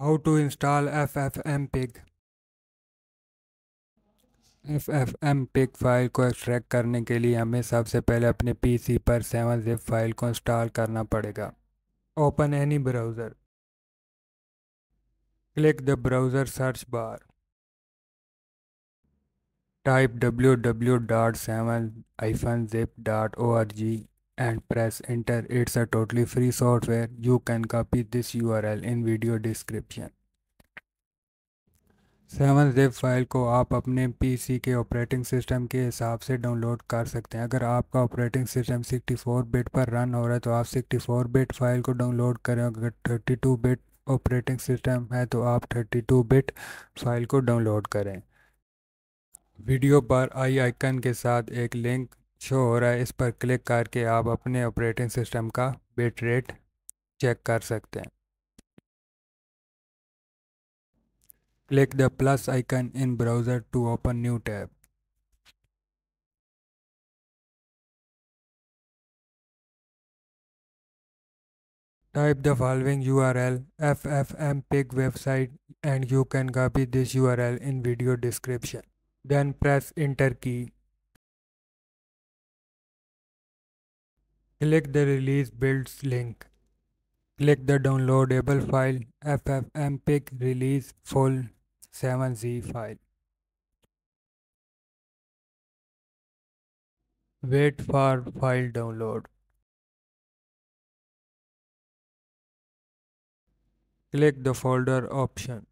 How to install FFmpeg FFmpeg file को extract करने के लिए हमें सबसे पहले अपने पीसी पर 7-zip फ़ाइल को इंस्टॉल करना पड़ेगा। Open any browser click the browser search bar type www.7-zip.org and press enter. It's a totally free software. You can copy this url in video description. Seven zip file को आप अपने PC के operating system के हिसाब से download कर सकते हैं। अगर आपका ऑपरेटिंग सिस्टम 64 बिट पर रन हो रहा है तो आप 64 बिट फ़ाइल को डाउनलोड करें। अगर 32 बिट ऑपरेटिंग सिस्टम है तो आप 32 बिट फ़ाइल को डाउनलोड करें। वीडियो पर आई आइकन के साथ एक लिंक शो हो रहा है इस पर क्लिक करके आप अपने ऑपरेटिंग सिस्टम का बिट रेट चेक कर सकते हैं click the plus icon in browser to open new tab type the following url ffmpeg website and you can copy this url in video description then press enter key. Click the release builds link. Click the downloadable file ffmpeg release full 7z file. Wait for file download. Click the folder option.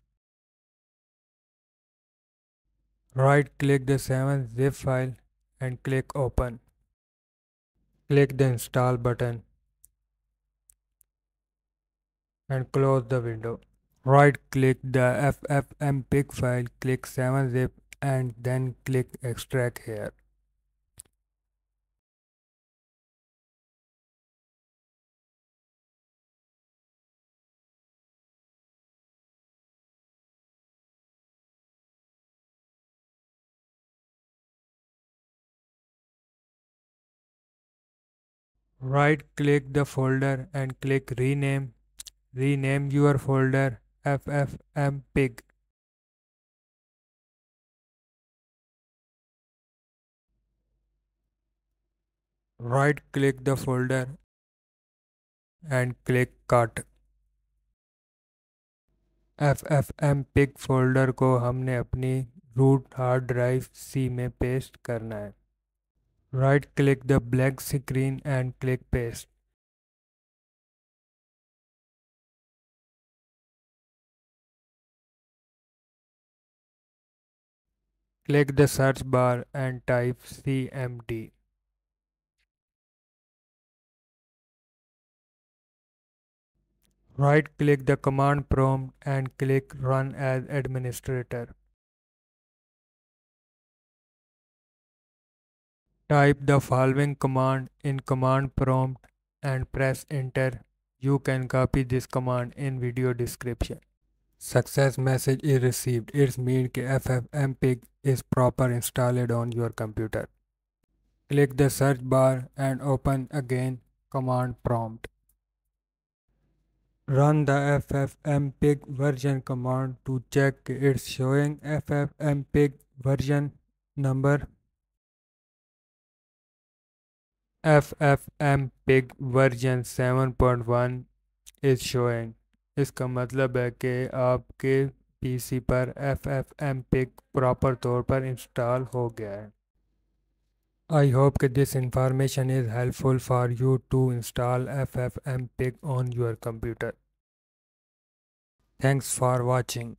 Right click the 7-zip file and click open. Click the install button and close the window. Right click the FFmpeg file, click 7-zip and then click extract here. Right click the folder and click rename rename your folder ffmpeg right click the folder and click cut ffmpeg folder को हमने अपनी root hard drive C में paste करना है Right click the blank screen and click paste. Click the search bar and type CMD. Right click the command prompt and click run as administrator. Type the following command in command prompt and press enter. You can copy this command in video description. Success message is received. It means FFmpeg is proper installed on your computer. Click the search bar and open again command prompt. Run the FFmpeg version command to check it's showing FFmpeg version number F F M peg version seven point one is showing इसका मतलब है कि आपके P C पर F F M peg proper तौर पर install हो गया है। आई होप कि this information is helpful for you to install F F M peg on your computer thanks for watching